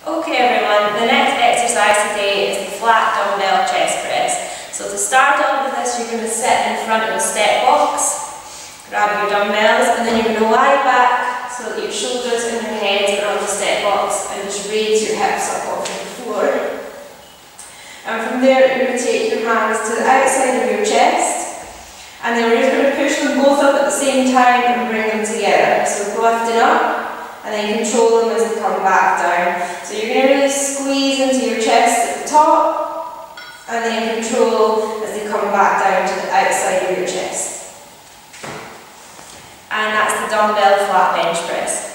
Okay everyone, the next exercise today is the flat dumbbell chest press. So to start off with this, you're going to sit in front of a step box, grab your dumbbells, and then you're going to lie back so that your shoulders and your head are on the step box, and just raise your hips up off the floor. And from there, you're going to take your hands to the outside of your chest, and then we're just going to push them both up at the same time and bring them together. So lifting up, and then control them as they come back down. So you're going to really squeeze into your chest at the top and then control as they come back down to the outside of your chest. And that's the dumbbell flat bench press.